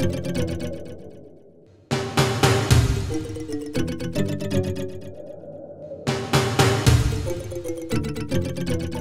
Thank you.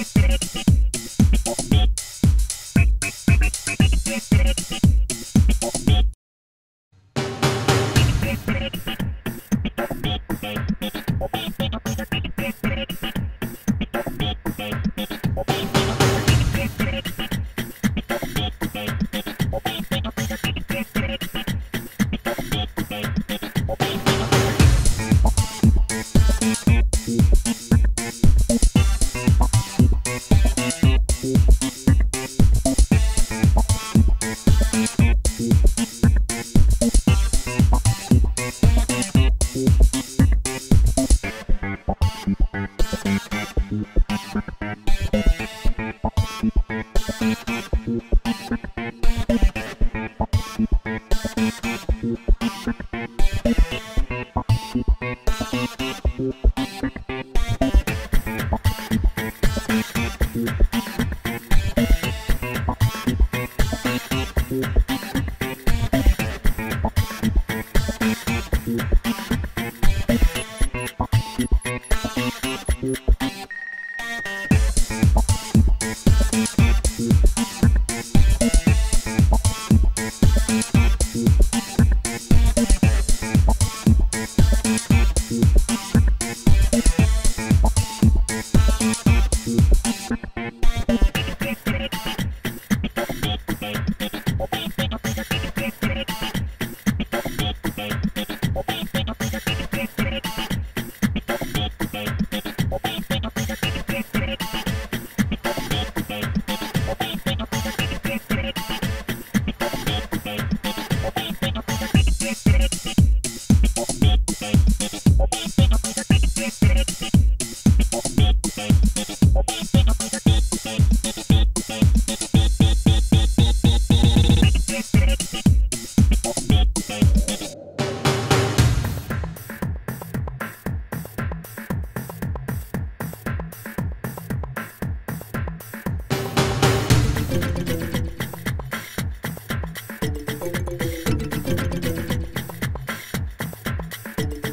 Thank.